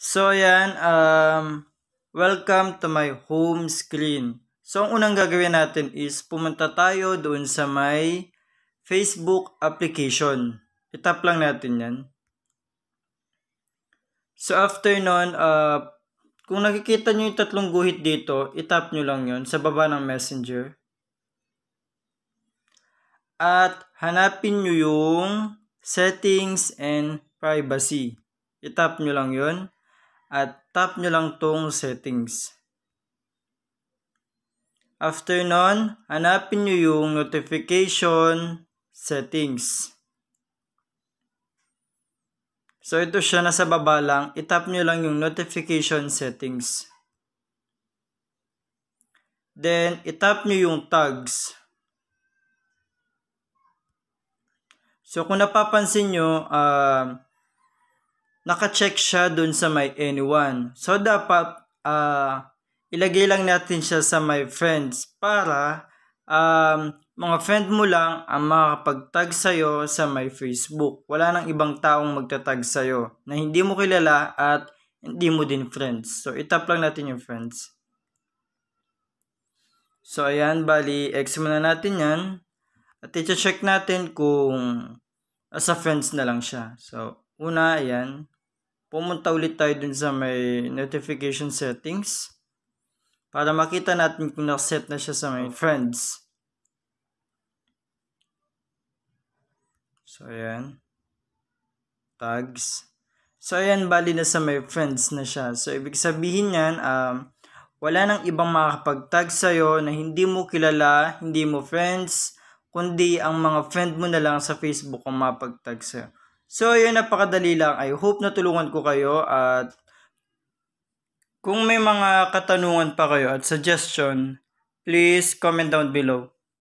So ayan, um, welcome to my home screen. So ang unang gagawin natin is pumunta tayo doon sa may Facebook application. Itap lang natin yan. So after nun, uh, kung nakikita nyo yung tatlong guhit dito, itap nyo lang yon sa baba ng messenger. At hanapin nyo yung settings and privacy. Itap nyo lang yon at tap nyo lang tong settings. After nun, hanapin nyo yung notification settings. So ito siya nasa baba lang, itap nyo lang yung notification settings. Then, itap nyo yung tags. So kung napapansin nyo, uh, naka-check siya dun sa my anyone. So, dapat uh, ilagay lang natin siya sa my friends para um, mga friend mo lang ang makakapag-tag sa'yo sa my Facebook. Wala nang ibang taong magta-tag sa'yo na hindi mo kilala at hindi mo din friends. So, itap lang natin yung friends. So, ayan, bali, X muna natin yan. At i-check natin kung sa friends na lang siya. So, una, ayan pumunta ulit tayo dun sa may notification settings para makita natin kung nakaset na siya sa may friends. So, ayan. Tags. So, ayan, bali na sa may friends na siya. So, ibig sabihin yan, um, wala nang ibang makakapag-tag sa'yo na hindi mo kilala, hindi mo friends, kundi ang mga friend mo na lang sa Facebook ang mapag-tag sa'yo. So, yun, napakadali lang. I hope na tulungan ko kayo at kung may mga katanungan pa kayo at suggestion, please comment down below.